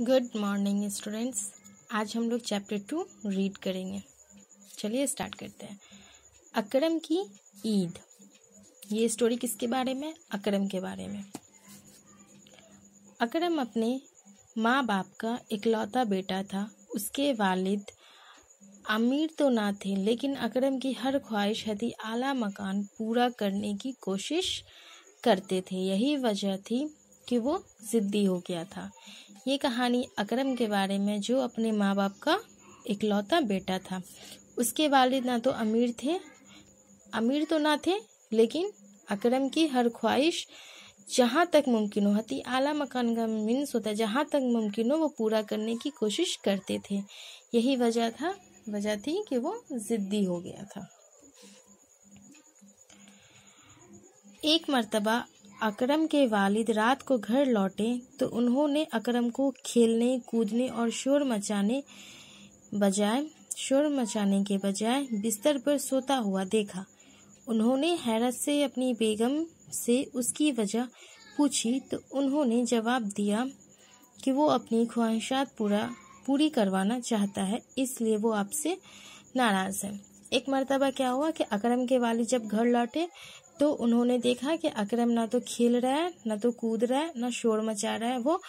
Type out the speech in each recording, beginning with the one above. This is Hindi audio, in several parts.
गुड मॉर्निंग स्टूडेंट्स आज हम लोग चैप्टर टू रीड करेंगे। चलिए स्टार्ट करते हैं। अकरम की ईद। ये स्टोरी किसके बारे में? अकरम के बारे में। अकरम अपने माँ बाप का इकलौता बेटा था। उसके वालिद अमीर तो ना थे, लेकिन अकरम की हर ख्वाहिश थी आला मकान पूरा करने की कोशिश करते थे। यही वजह थी कि वो ज़िद्दी हो गया था। ये कहानी अकरम के बारे में जो अपने माँ बाप का इकलौता बेटा था। उसके वालिद ना तो अमीर थे, अमीर तो ना थे, लेकिन अकरम की हर ख्वाहिश जहाँ तक मुमकिन हो हती आला मकान का मीन्स होता है, जहाँ तक मुमकिन हो वो पूरा करने की कोशिश करते थे। यही वजह था, वजह थी कि वो ज़िद्दी हो गया था। एक मर्तबा अकरम के वालिद रात को घर लौटे तो उन्होंने अकरम को खेलने, कूदने और शोर मचाने बजाय, शोर मचाने के बजाय बिस्तर पर सोता हुआ देखा। उन्होंने हैरत से अपनी बेगम से उसकी वजह पूछी तो उन्होंने जवाब दिया कि वो अपनी ख्वाहिशात पूरा, पूरी करवाना चाहता है, इसलिए वो आपसे नाराज़ है। एक मरतबा क्या हुआ कि अकरम के वालिद जब घर लौटे तो उन्होंने देखा कि अकरम ना तो खेल रहा है, ना तो कूद रहा है, ना शोर मचा रहा है। वो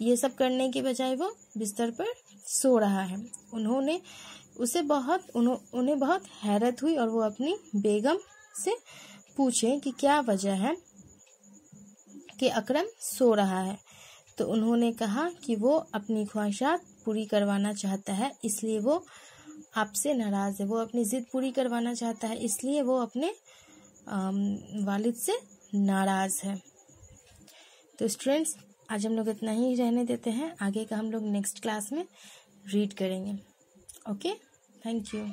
ये सब करने के बजाय वो बिस्तर पर सो रहा है। उन्होंने उसे बहुत, उन्हें बहुत हैरत हुई और वो अपनी बेगम से पूछे कि क्या वजह है कि अकरम सो रहा है। तो उन्होंने कहा कि वो अपनी ख्वाहिशात पूरी करवाना चाहता है, इसलिए वो आपसे नाराज़ है। वो अपनी ज़िद पूरी करवाना चाहता है, इसलिए वो अपने वालिद से नाराज़ है। तो स्टूडेंट्स आज हम लोग इतना ही रहने देते हैं। आगे का हम लोग नेक्स्ट क्लास में रीड करेंगे। Okay thank you